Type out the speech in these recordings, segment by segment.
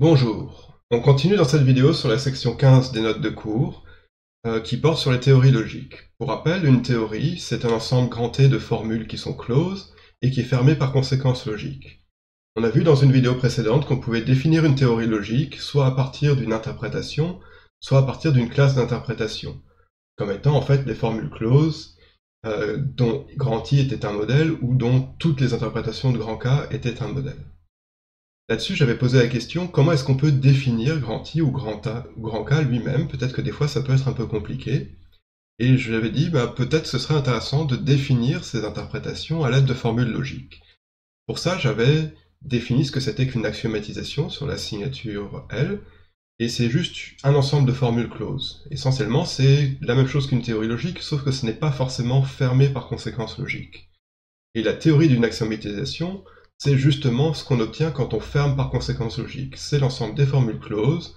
Bonjour, on continue dans cette vidéo sur la section 15 des notes de cours euh, qui porte sur les théories logiques. Pour rappel, une théorie, c'est un ensemble grand T de formules qui sont closes et qui est fermé par conséquence logique. On a vu dans une vidéo précédente qu'on pouvait définir une théorie logique soit à partir d'une interprétation, soit à partir d'une classe d'interprétation, comme étant en fait les formules closes euh, dont grand I était un modèle ou dont toutes les interprétations de grand K étaient un modèle. Là-dessus, j'avais posé la question, comment est-ce qu'on peut définir grand I ou grand, A, grand K lui-même? Peut-être que des fois, ça peut être un peu compliqué. Et je lui avais dit, bah, peut-être ce serait intéressant de définir ces interprétations à l'aide de formules logiques. Pour ça, j'avais défini ce que c'était qu'une axiomatisation sur la signature L, et c'est juste un ensemble de formules closes. Essentiellement, c'est la même chose qu'une théorie logique, sauf que ce n'est pas forcément fermé par conséquence logique. Et la théorie d'une axiomatisation, c'est justement ce qu'on obtient quand on ferme par conséquence logique. C'est l'ensemble des formules closes,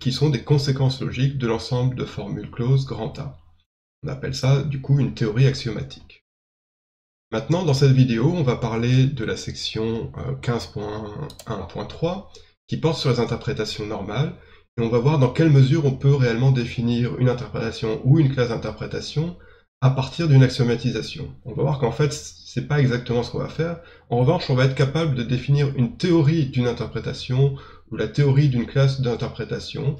qui sont des conséquences logiques de l'ensemble de formules closes grand A. On appelle ça du coup une théorie axiomatique. Maintenant, dans cette vidéo, on va parler de la section 15.1.3 euh, qui porte sur les interprétations normales, et on va voir dans quelle mesure on peut réellement définir une interprétation ou une classe d'interprétation à partir d'une axiomatisation. On va voir qu'en fait, c'est pas exactement ce qu'on va faire. En revanche, on va être capable de définir une théorie d'une interprétation ou la théorie d'une classe d'interprétation,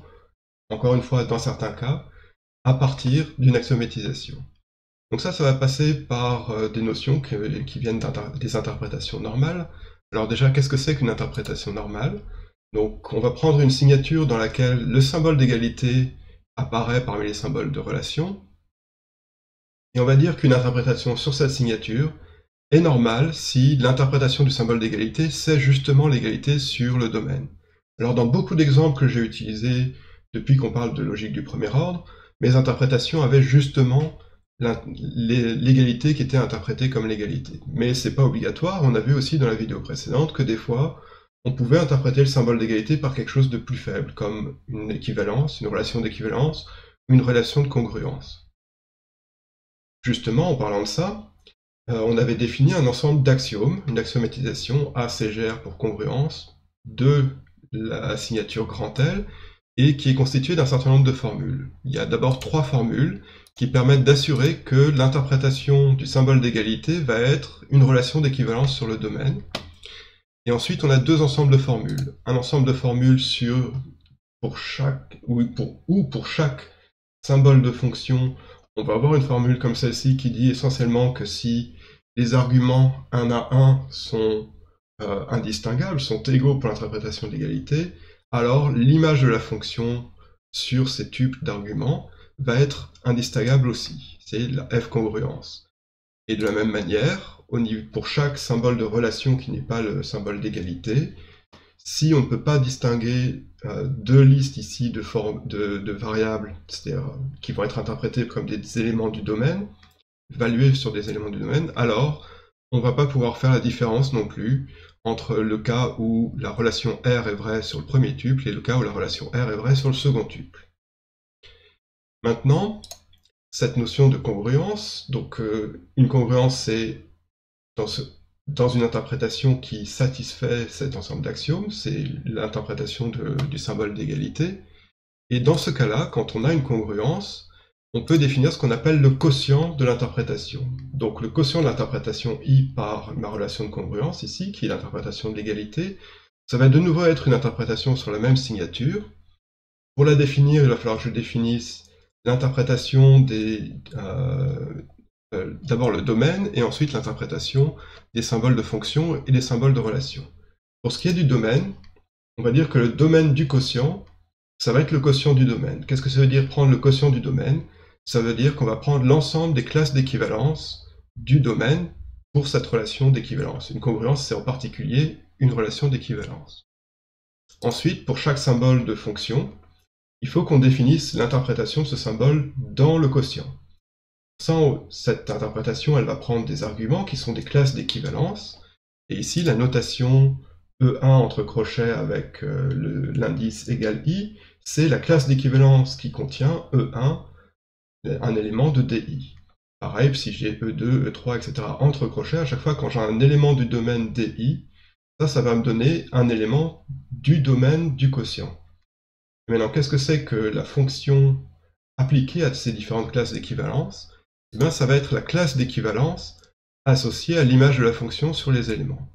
encore une fois dans certains cas, à partir d'une axiomatisation. Donc ça, ça va passer par euh, des notions qui, viennent des interprétations normales. Alors déjà, qu'est-ce que c'est qu'une interprétation normale? Donc on va prendre une signature dans laquelle le symbole d'égalité apparaît parmi les symboles de relation, et on va dire qu'une interprétation sur cette signature est normale si l'interprétation du symbole d'égalité, c'est justement l'égalité sur le domaine. Alors dans beaucoup d'exemples que j'ai utilisés depuis qu'on parle de logique du premier ordre, mes interprétations avaient justement l'égalité qui était interprétée comme l'égalité. Mais c'est pas obligatoire, on a vu aussi dans la vidéo précédente que des fois, on pouvait interpréter le symbole d'égalité par quelque chose de plus faible, comme une équivalence, une relation d'équivalence, une relation de congruence. Justement, en parlant de ça, on avait défini un ensemble d'axiomes, une axiomatisation ACGR pour congruence, de la signature grand L, et qui est constituée d'un certain nombre de formules. Il y a d'abord trois formules qui permettent d'assurer que l'interprétation du symbole d'égalité va être une relation d'équivalence sur le domaine. Et ensuite, on a deux ensembles de formules. Un ensemble de formules sur, pour chaque, ou pour, ou pour chaque symbole de fonction, on va avoir une formule comme celle-ci qui dit essentiellement que si les arguments 1 à 1 sont euh, indistinguables, sont égaux pour l'interprétation de l'égalité, alors l'image de la fonction sur ces tubes d'arguments va être indistinguable aussi. C'est la f congruence. Et de la même manière, pour chaque symbole de relation qui n'est pas le symbole d'égalité, si on ne peut pas distinguer euh, deux listes ici de, de, variables, c'est-à-dire euh, qui vont être interprétées comme des éléments du domaine, valuées sur des éléments du domaine, alors on ne va pas pouvoir faire la différence non plus entre le cas où la relation R est vraie sur le premier tuple et le cas où la relation R est vraie sur le second tuple. Maintenant, cette notion de congruence, donc euh, une congruence c'est dans ce, dans une interprétation qui satisfait cet ensemble d'axiomes, c'est l'interprétation du symbole d'égalité. Et dans ce cas-là, quand on a une congruence, on peut définir ce qu'on appelle le quotient de l'interprétation. Donc le quotient de l'interprétation I par ma relation de congruence ici, qui est l'interprétation de l'égalité, ça va de nouveau être une interprétation sur la même signature. Pour la définir, il va falloir que je définisse l'interprétation des, euh, d'abord le domaine et ensuite l'interprétation des symboles de fonction et des symboles de relation. Pour ce qui est du domaine, on va dire que le domaine du quotient, ça va être le quotient du domaine. Qu'est-ce que ça veut dire prendre le quotient du domaine? Ça veut dire qu'on va prendre l'ensemble des classes d'équivalence du domaine pour cette relation d'équivalence. Une congruence, c'est en particulier une relation d'équivalence. Ensuite, pour chaque symbole de fonction, il faut qu'on définisse l'interprétation de ce symbole dans le quotient. Sans cette interprétation, elle va prendre des arguments qui sont des classes d'équivalence. Et ici, la notation E1 entre crochets avec euh, l'indice égal i, c'est la classe d'équivalence qui contient E1, un élément de DI. Pareil, si j'ai E2, E3, etc. entre crochets, à chaque fois quand j'ai un élément du domaine DI, ça, ça va me donner un élément du domaine du quotient. maintenant, qu'est-ce que c'est que la fonction appliquée à ces différentes classes d'équivalence? Eh bien, Ça va être la classe d'équivalence associée à l'image de la fonction sur les éléments.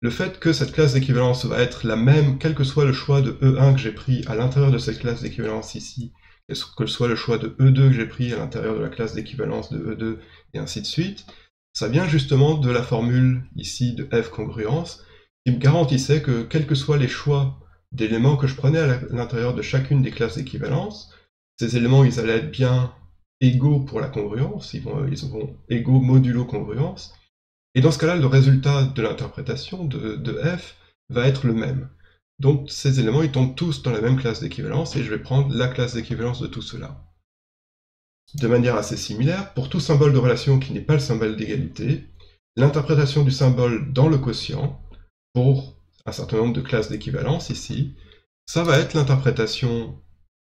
Le fait que cette classe d'équivalence va être la même, quel que soit le choix de E1 que j'ai pris à l'intérieur de cette classe d'équivalence ici, que ce soit le choix de E2 que j'ai pris à l'intérieur de la classe d'équivalence de E2, et ainsi de suite, ça vient justement de la formule ici de f congruence, qui me garantissait que quels que soient les choix d'éléments que je prenais à l'intérieur de chacune des classes d'équivalence, ces éléments ils allaient être bien égaux pour la congruence, ils vont, vont égaux modulo congruence, et dans ce cas-là, le résultat de l'interprétation de, de, f va être le même. Donc ces éléments, ils tombent tous dans la même classe d'équivalence, et je vais prendre la classe d'équivalence de tout cela. De manière assez similaire, pour tout symbole de relation qui n'est pas le symbole d'égalité, l'interprétation du symbole dans le quotient, pour un certain nombre de classes d'équivalence ici, ça va être l'interprétation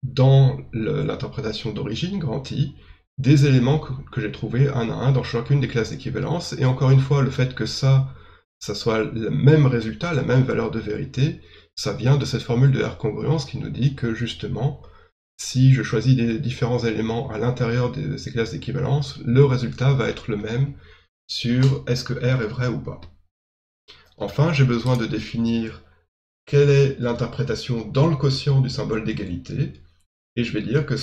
dans l'interprétation d'origine, grand I, des éléments que, j'ai trouvés un à un dans chacune des classes d'équivalence, et encore une fois, le fait que ça, ça soit le même résultat, la même valeur de vérité, ça vient de cette formule de R-congruence qui nous dit que justement, si je choisis des différents éléments à l'intérieur de ces classes d'équivalence, le résultat va être le même sur est-ce que R est vrai ou pas. Enfin, j'ai besoin de définir quelle est l'interprétation dans le quotient du symbole d'égalité, et je vais dire qu'il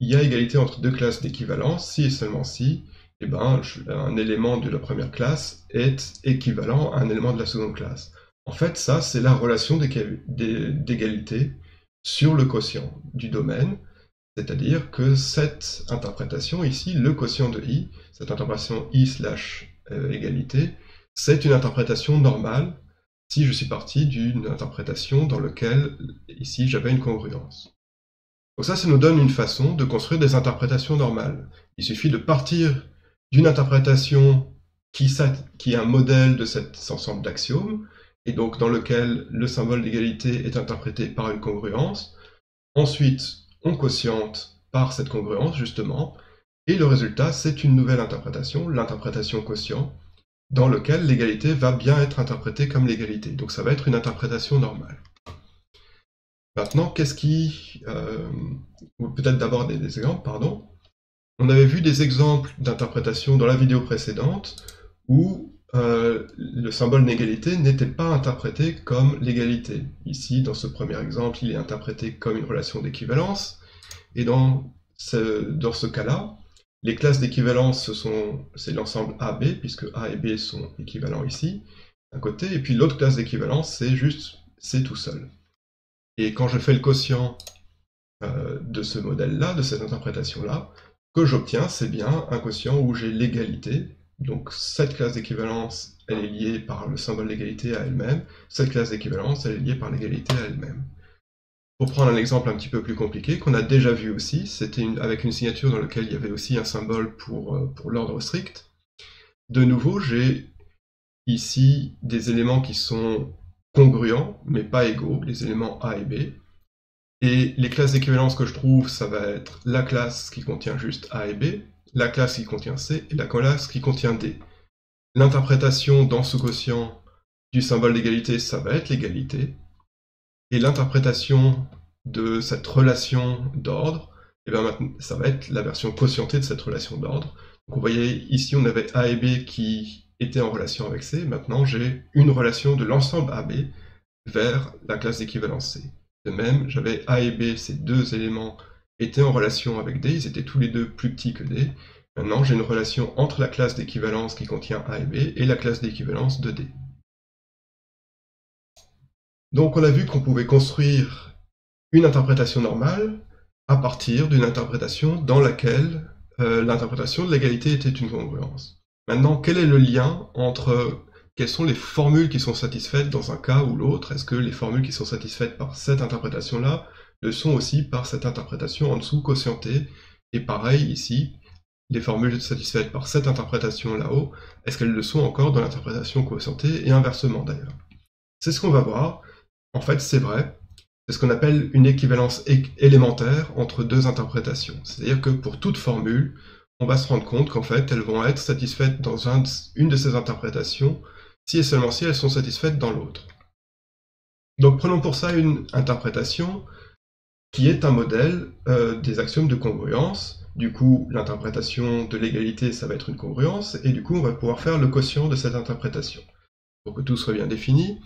y a égalité entre deux classes d'équivalence si et seulement si eh ben, un élément de la première classe est équivalent à un élément de la seconde classe. En fait, ça, c'est la relation d'égalité sur le quotient du domaine, c'est-à-dire que cette interprétation ici, le quotient de i, cette interprétation i slash euh, égalité, c'est une interprétation normale si je suis parti d'une interprétation dans laquelle, ici, j'avais une congruence. Donc ça, ça nous donne une façon de construire des interprétations normales. Il suffit de partir d'une interprétation qui, est un modèle de cet ensemble d'axiomes, et donc dans lequel le symbole d'égalité est interprété par une congruence. Ensuite, on quotiente par cette congruence, justement, et le résultat, c'est une nouvelle interprétation, l'interprétation quotient, dans lequel l'égalité va bien être interprétée comme l'égalité. Donc ça va être une interprétation normale. Maintenant, qu'est-ce qui... Euh, ou peut-être d'abord des, exemples, pardon. On avait vu des exemples d'interprétation dans la vidéo précédente où euh, le symbole d'égalité n'était pas interprété comme l'égalité. Ici, dans ce premier exemple, il est interprété comme une relation d'équivalence, et dans ce, dans ce cas-là, les classes d'équivalence, c'est l'ensemble AB, puisque A et B sont équivalents ici, d'un côté, et puis l'autre classe d'équivalence, c'est juste, c'est tout seul. Et quand je fais le quotient euh, de ce modèle-là, de cette interprétation-là, que j'obtiens, c'est bien un quotient où j'ai l'égalité, donc cette classe d'équivalence, elle est liée par le symbole d'égalité à elle-même. Cette classe d'équivalence, elle est liée par l'égalité à elle-même. Pour prendre un exemple un petit peu plus compliqué, qu'on a déjà vu aussi, c'était avec une signature dans laquelle il y avait aussi un symbole pour, euh, pour l'ordre strict. De nouveau, j'ai ici des éléments qui sont congruents, mais pas égaux, les éléments A et B. Et les classes d'équivalence que je trouve, ça va être la classe qui contient juste A et B, la classe qui contient C et la classe qui contient D. L'interprétation dans ce quotient du symbole d'égalité, ça va être l'égalité. Et l'interprétation de cette relation d'ordre, eh bien, ça va être la version quotientée de cette relation d'ordre. Donc vous voyez, ici on avait A et B qui étaient en relation avec C, maintenant j'ai une relation de l'ensemble AB vers la classe d'équivalence C. De même, j'avais A et B, ces deux éléments étaient en relation avec D, ils étaient tous les deux plus petits que D. Maintenant, j'ai une relation entre la classe d'équivalence qui contient A et B et la classe d'équivalence de D. Donc on a vu qu'on pouvait construire une interprétation normale à partir d'une interprétation dans laquelle euh, l'interprétation de l'égalité était une congruence. Maintenant, quel est le lien entre quelles sont les formules qui sont satisfaites dans un cas ou l'autre? Est-ce que les formules qui sont satisfaites par cette interprétation-là le sont aussi par cette interprétation en dessous quotientée? Et pareil ici, les formules satisfaites par cette interprétation là-haut, est-ce qu'elles le sont encore dans l'interprétation quotientée et inversement d'ailleurs? C'est ce qu'on va voir. En fait, c'est vrai. C'est ce qu'on appelle une équivalence élémentaire entre deux interprétations. C'est-à-dire que pour toute formule, on va se rendre compte qu'en fait, elles vont être satisfaites dans une de ces interprétations si et seulement si elles sont satisfaites dans l'autre. Donc prenons pour ça une interprétation qui est un modèle euh, des axiomes de congruence. Du coup, l'interprétation de l'égalité, ça va être une congruence, et du coup, on va pouvoir faire le quotient de cette interprétation. Pour que tout soit bien défini.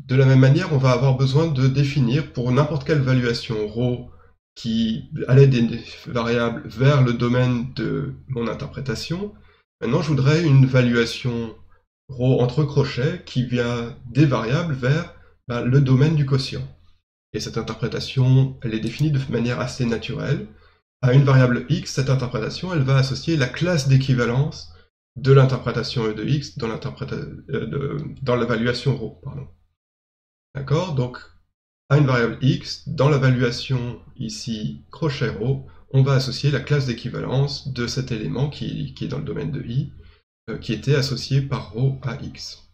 De la même manière, on va avoir besoin de définir pour n'importe quelle valuation ρ qui allait des variables vers le domaine de mon interprétation. Maintenant, je voudrais une valuation ρ entre crochets qui vient des variables vers ben, le domaine du quotient. Et cette interprétation, elle est définie de manière assez naturelle. À une variable x, cette interprétation, elle va associer la classe d'équivalence de l'interprétation e de x dans euh, l'évaluation ρ. D'accord? Donc, à une variable x, dans l'évaluation ici Crochero, on va associer la classe d'équivalence de cet élément qui, est dans le domaine de i, euh, qui était associé par ρ à x.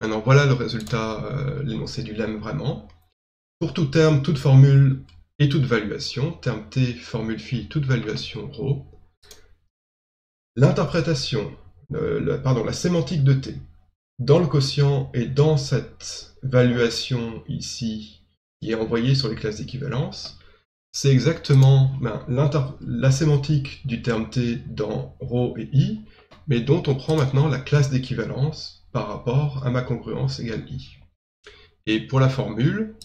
Maintenant voilà le résultat, euh, l'énoncé du lemme vraiment. Pour tout terme, toute formule et toute valuation, terme t, formule phi, toute valuation ρ, l'interprétation, euh, pardon, la sémantique de t, dans le quotient et dans cette valuation ici, qui est envoyée sur les classes d'équivalence, c'est exactement ben, la sémantique du terme t dans ρ et i, mais dont on prend maintenant la classe d'équivalence par rapport à ma congruence égale i. Et pour la formule,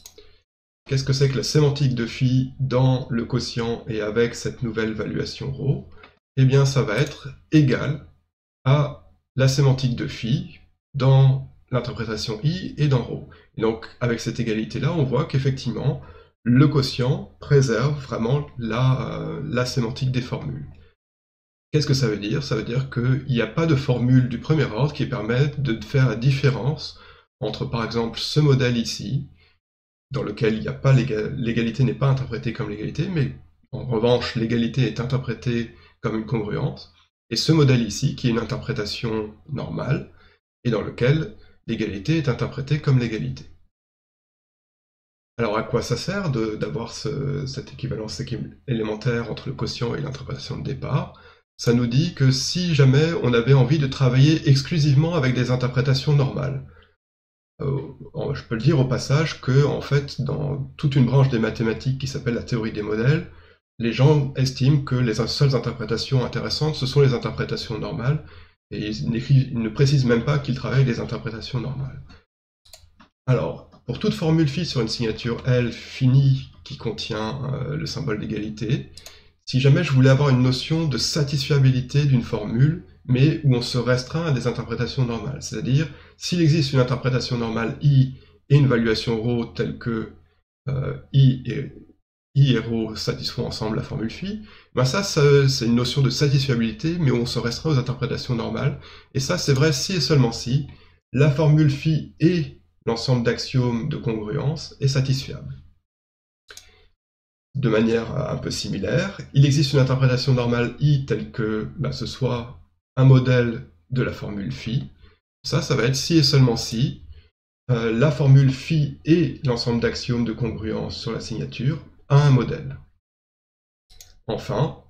Qu'est-ce que c'est que la sémantique de phi dans le quotient et avec cette nouvelle valuation ρ Eh bien, ça va être égal à la sémantique de phi dans l'interprétation i et dans ρ. Et donc, avec cette égalité-là, on voit qu'effectivement, le quotient préserve vraiment la, euh, la sémantique des formules. Qu'est-ce que ça veut dire? Ça veut dire qu'il n'y a pas de formule du premier ordre qui permette de faire la différence entre, par exemple, ce modèle ici dans lequel l'égalité n'est pas interprétée comme l'égalité, mais en revanche l'égalité est interprétée comme une congruence, et ce modèle ici qui est une interprétation normale, et dans lequel l'égalité est interprétée comme l'égalité. Alors à quoi ça sert d'avoir cette équivalence élémentaire entre le quotient et l'interprétation de départ? Ça nous dit que si jamais on avait envie de travailler exclusivement avec des interprétations normales, euh, je peux le dire au passage que, en fait, dans toute une branche des mathématiques qui s'appelle la théorie des modèles, les gens estiment que les seules interprétations intéressantes, ce sont les interprétations normales, et ils, ne précisent même pas qu'ils travaillent les interprétations normales. Alors, pour toute formule phi sur une signature L finie qui contient euh, le symbole d'égalité, si jamais je voulais avoir une notion de satisfiabilité d'une formule, mais où on se restreint à des interprétations normales. C'est-à-dire, s'il existe une interprétation normale I et une valuation ρ telle que euh, I, et, ρ satisfont ensemble la formule phi, ben ça, c'est une notion de satisfiabilité, mais on se restreint aux interprétations normales. Et ça, c'est vrai si et seulement si la formule phi et l'ensemble d'axiomes de congruence est satisfiable. De manière un peu similaire, il existe une interprétation normale I telle que ben, ce soit un modèle de la formule phi. Ça, ça va être si et seulement si euh, la formule phi et l'ensemble d'axiomes de congruence sur la signature a un modèle. Enfin,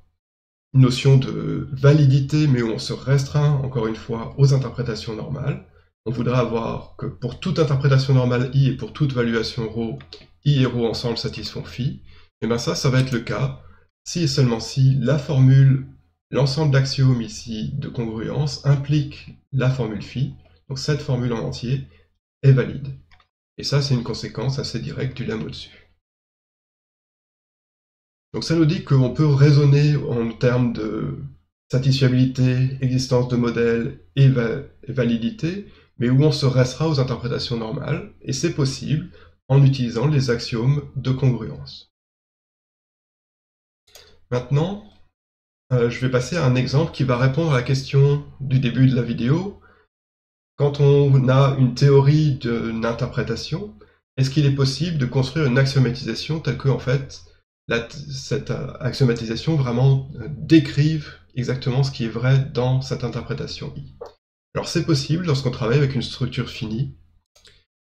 notion de validité, mais où on se restreint encore une fois aux interprétations normales. On voudrait avoir que pour toute interprétation normale i et pour toute valuation ρ, i et ρ ensemble satisfont phi. Et bien ça, ça va être le cas si et seulement si la formule L'ensemble d'axiomes ici de congruence implique la formule phi, donc cette formule en entier est valide. Et ça, c'est une conséquence assez directe du lemme au-dessus. Donc ça nous dit qu'on peut raisonner en termes de satisfiabilité, existence de modèle et, validité, mais où on se restera aux interprétations normales, et c'est possible en utilisant les axiomes de congruence. Maintenant, euh, je vais passer à un exemple qui va répondre à la question du début de la vidéo. Quand on a une théorie d'une interprétation, est-ce qu'il est possible de construire une axiomatisation telle que, en fait, cette axiomatisation vraiment euh, décrive exactement ce qui est vrai dans cette interprétation I Alors c'est possible lorsqu'on travaille avec une structure finie.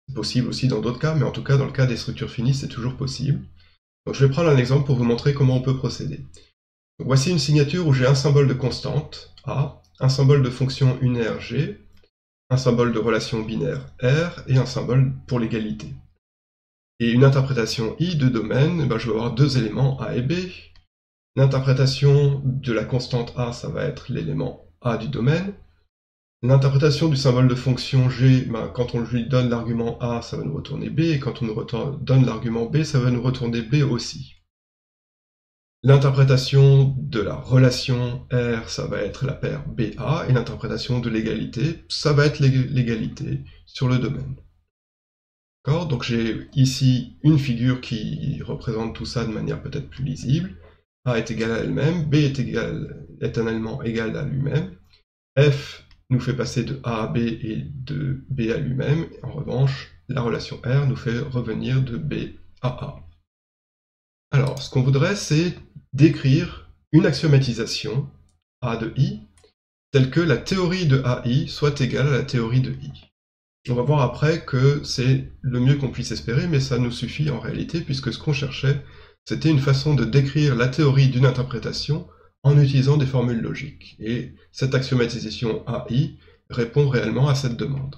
C'est possible aussi dans d'autres cas, mais en tout cas dans le cas des structures finies, c'est toujours possible. Donc je vais prendre un exemple pour vous montrer comment on peut procéder voici une signature où j'ai un symbole de constante A, un symbole de fonction unaire G, un symbole de relation binaire R et un symbole pour l'égalité. Et une interprétation I de domaine, ben, je vais avoir deux éléments A et B. L'interprétation de la constante A, ça va être l'élément A du domaine. L'interprétation du symbole de fonction G, ben, quand on lui donne l'argument A, ça va nous retourner B, et quand on nous donne l'argument B, ça va nous retourner B aussi. L'interprétation de la relation R, ça va être la paire BA, et l'interprétation de l'égalité, ça va être l'égalité sur le domaine. Donc j'ai ici une figure qui représente tout ça de manière peut-être plus lisible. A est égal à elle-même, B est, égal, est un élément égal à lui-même. F nous fait passer de A à B et de B à lui-même. En revanche, la relation R nous fait revenir de B à A. Alors, ce qu'on voudrait, c'est décrire une axiomatisation A de I, telle que la théorie de AI soit égale à la théorie de I. On va voir après que c'est le mieux qu'on puisse espérer, mais ça nous suffit en réalité, puisque ce qu'on cherchait, c'était une façon de décrire la théorie d'une interprétation en utilisant des formules logiques. Et cette axiomatisation AI répond réellement à cette demande.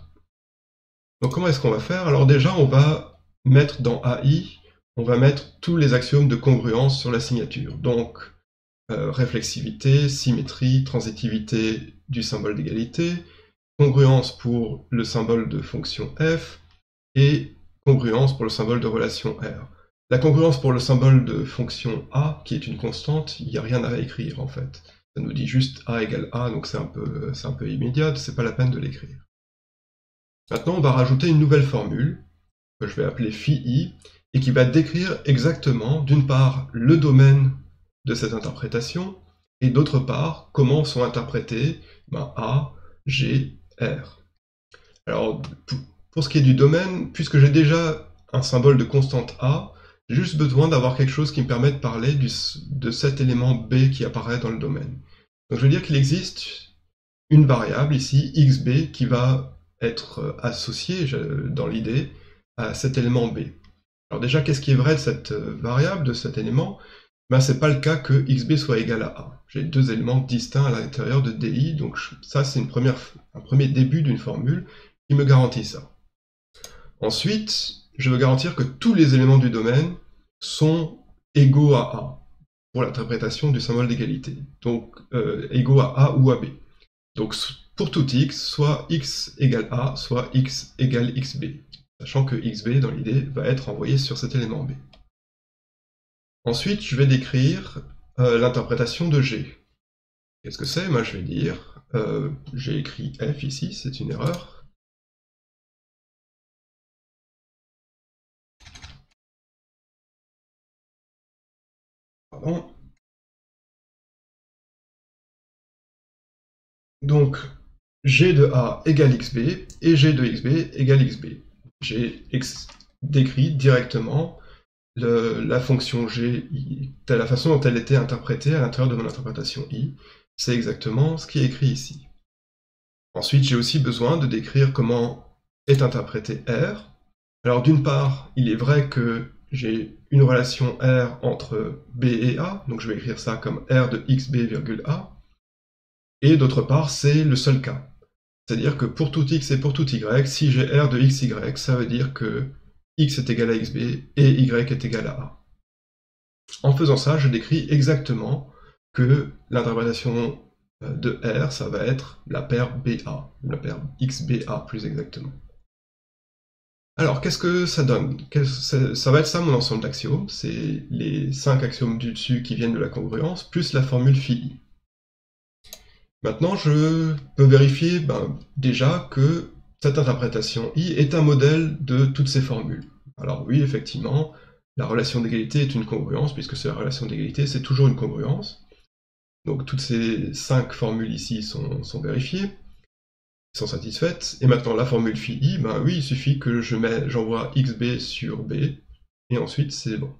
Donc comment est-ce qu'on va faire? Alors déjà, on va mettre dans AI, on va mettre tous les axiomes de congruence sur la signature. Donc euh, réflexivité, symétrie, transitivité du symbole d'égalité, congruence pour le symbole de fonction f et congruence pour le symbole de relation R. La congruence pour le symbole de fonction A, qui est une constante, il n'y a rien à écrire en fait. Ça nous dit juste A égale A, donc c'est un peu, un peu immédiat, c'est pas la peine de l'écrire. Maintenant, on va rajouter une nouvelle formule, que je vais appeler phi et qui va décrire exactement, d'une part, le domaine de cette interprétation, et d'autre part, comment sont interprétés ben, A, G Alors, pour ce qui est du domaine, puisque j'ai déjà un symbole de constante A, j'ai juste besoin d'avoir quelque chose qui me permet de parler de cet élément B qui apparaît dans le domaine. Donc je veux dire qu'il existe une variable ici, xb, qui va être euh, associée dans l'idée à cet élément B. Alors déjà, qu'est-ce qui est vrai de cette euh, variable, de cet élément? Ben, c'est pas le cas que xb soit égal à a. J'ai deux éléments distincts à l'intérieur de di, donc ça c'est un premier début d'une formule qui me garantit ça. Ensuite, je veux garantir que tous les éléments du domaine sont égaux à a pour l'interprétation du symbole d'égalité, donc euh, égaux à a ou à b. Donc pour tout x, soit x égale a, soit x égale xb, sachant que xb dans l'idée va être envoyé sur cet élément b. Ensuite, je vais décrire euh, l'interprétation de G. Qu'est-ce que c'est? Moi, je vais dire, euh, j'ai écrit F ici, c'est une erreur. Donc, G de A égale XB et G de XB égale XB. J'ai décrit directement la fonction g, la façon dont elle était interprétée à l'intérieur de mon interprétation i, c'est exactement ce qui est écrit ici. Ensuite, j'ai aussi besoin de décrire comment est interprété R. Alors d'une part, il est vrai que j'ai une relation R entre B et A, donc je vais écrire ça comme R de xb, A. Et d'autre part, c'est le seul cas. C'est-à-dire que pour tout x et pour tout y, si j'ai R de xy, ça veut dire que x est égal à xb et y est égal à a. En faisant ça, je décris exactement que l'interprétation euh, de R, ça va être la paire BA, la paire XBA plus exactement. Alors, qu'est-ce que ça donne? Ça va être ça mon ensemble d'axiomes, c'est les cinq axiomes du dessus qui viennent de la congruence, plus la formule phi. Maintenant, je peux vérifier ben, déjà que cette interprétation I est un modèle de toutes ces formules. Alors oui, effectivement, la relation d'égalité est une congruence, puisque c'est la relation d'égalité, c'est toujours une congruence. Donc toutes ces cinq formules ici sont, vérifiées, sont satisfaites. Et maintenant, la formule phi i, ben oui, il suffit que je mets, j'envoie xb sur b, et ensuite c'est bon.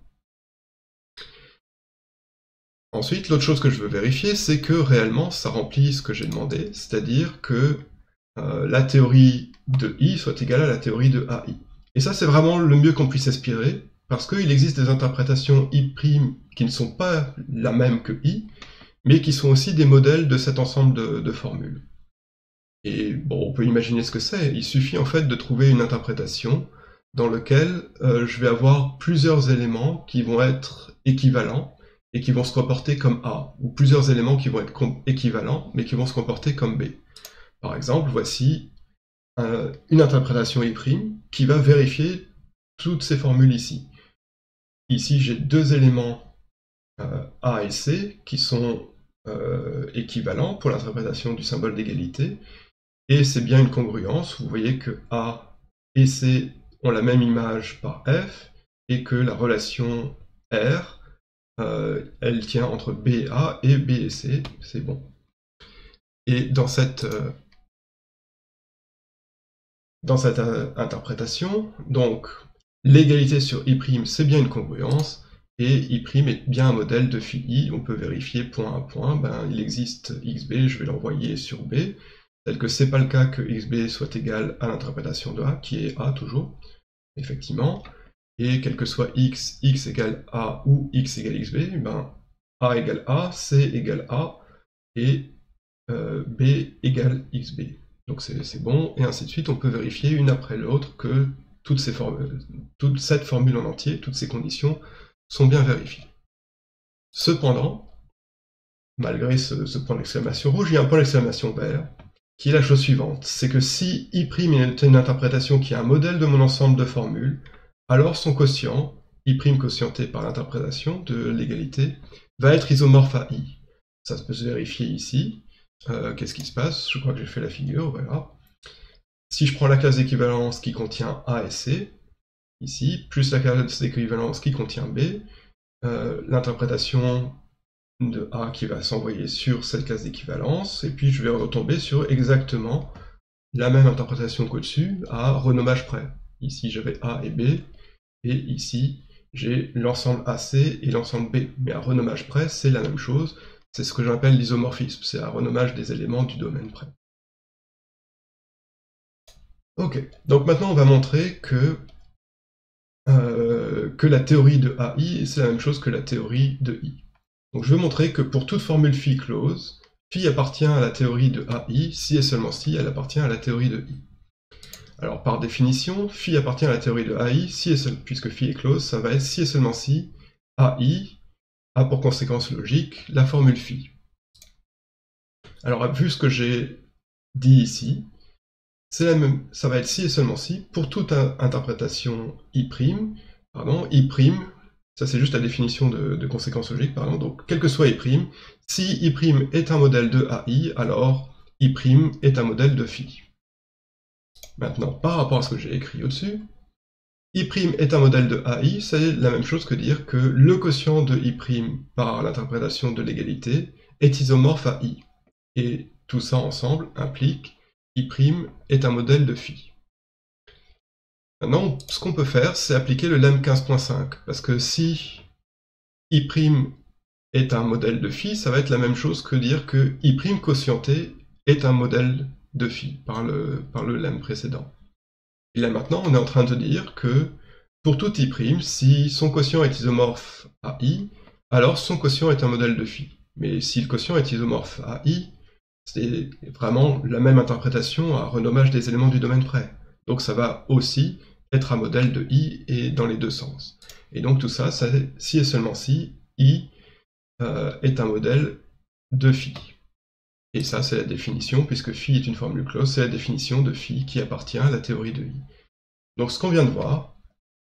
Ensuite, l'autre chose que je veux vérifier, c'est que réellement ça remplit ce que j'ai demandé, c'est-à-dire que euh, la théorie de I soit égale à la théorie de AI. Et ça, c'est vraiment le mieux qu'on puisse aspirer, parce qu'il existe des interprétations I' qui ne sont pas la même que I, mais qui sont aussi des modèles de cet ensemble de, formules. Et bon, on peut imaginer ce que c'est. Il suffit en fait de trouver une interprétation dans laquelle euh, je vais avoir plusieurs éléments qui vont être équivalents et qui vont se comporter comme A, ou plusieurs éléments qui vont être équivalents mais qui vont se comporter comme B. Par exemple, voici euh, une interprétation I' qui va vérifier toutes ces formules ici. Ici, j'ai deux éléments euh, A et C qui sont équivalents pour l'interprétation du symbole d'égalité, et c'est bien une congruence. Vous voyez que A et C ont la même image par F, et que la relation R, euh, elle tient entre B et A et B et C, c'est bon. Et dans cette, euh, dans cette interprétation, donc, l'égalité sur I', c'est bien une congruence, et I' est bien un modèle de phi I, on peut vérifier point à point, ben, il existe XB, je vais l'envoyer sur B, tel que c'est pas le cas que xb soit égal à l'interprétation de A, qui est A toujours, effectivement, et quel que soit x, x égale A ou x égale xb, ben, A égale A, C égale A, et euh, B égale xb. Donc c'est bon, et ainsi de suite, on peut vérifier une après l'autre que toute cette formule en entier, toutes ces conditions sont bien vérifiées. Cependant, malgré ce, ce point d'exclamation rouge, il y a un point d'exclamation vert, qui est la chose suivante, c'est que si I' est une interprétation qui est un modèle de mon ensemble de formules, alors son quotient, I' quotienté par l'interprétation de l'égalité, va être isomorphe à I. Ça peut se vérifier ici. Euh, qu'est-ce qui se passe? Je crois que j'ai fait la figure, voilà. Si je prends la classe d'équivalence qui contient A et C, ici, plus la classe d'équivalence qui contient B, euh, l'interprétation de A qui va s'envoyer sur cette classe d'équivalence, et puis je vais retomber sur exactement la même interprétation qu'au-dessus, à renommage près. Ici j'avais A et B, et ici j'ai l'ensemble AC et l'ensemble B. Mais à renommage près, c'est la même chose, c'est ce que j'appelle l'isomorphisme, c'est un renommage des éléments du domaine près. Ok, donc maintenant on va montrer que, euh, la théorie de AI, c'est la même chose que la théorie de I. Donc je veux montrer que pour toute formule phi close, phi appartient à la théorie de AI, si et seulement si elle appartient à la théorie de I. Alors par définition, phi appartient à la théorie de AI, si et puisque phi est close, ça va être si et seulement si AI a pour conséquence logique la formule phi. Alors vu ce que j'ai dit ici, la même, ça va être si et seulement si pour toute interprétation I', pardon, I', ça, c'est juste la définition de, conséquence logique, pardon. Donc, quel que soit I', si I' est un modèle de AI, alors I' est un modèle de phi. Maintenant, par rapport à ce que j'ai écrit au-dessus, I' est un modèle de AI, c'est la même chose que dire que le quotient de I' par l'interprétation de l'égalité est isomorphe à I. Et tout ça ensemble implique I' est un modèle de phi. Maintenant, ce qu'on peut faire, c'est appliquer le lemme 15.5, parce que si I' est un modèle de phi, ça va être la même chose que dire que I' quotienté est un modèle de phi par le, par le lemme précédent. Et là maintenant, on est en train de dire que pour tout I', si son quotient est isomorphe à I, alors son quotient est un modèle de phi. Mais si le quotient est isomorphe à I, c'est vraiment la même interprétation à renommage des éléments du domaine près. Donc ça va aussi être un modèle de i et dans les deux sens. Et donc tout ça, si et seulement si i euh, est un modèle de phi. Et ça, c'est la définition, puisque phi est une formule close, c'est la définition de phi qui appartient à la théorie de i. Donc ce qu'on vient de voir,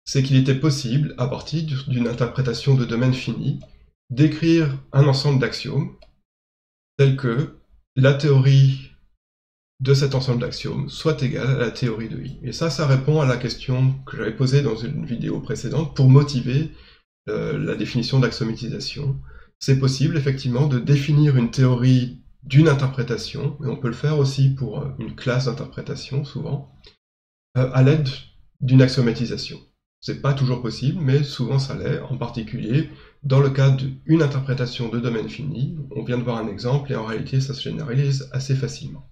c'est qu'il était possible, à partir d'une interprétation de domaine fini, d'écrire un ensemble d'axiomes, tels que la théorie de cet ensemble d'axiomes soit égal à la théorie de I. Et ça, ça répond à la question que j'avais posée dans une vidéo précédente pour motiver euh, la définition d'axiomatisation. C'est possible effectivement de définir une théorie d'une interprétation, et on peut le faire aussi pour euh, une classe d'interprétation souvent, euh, à l'aide d'une axiomatisation. C'est pas toujours possible, mais souvent ça l'est, en particulier dans le cas d'une interprétation de domaine fini. On vient de voir un exemple, et en réalité ça se généralise assez facilement.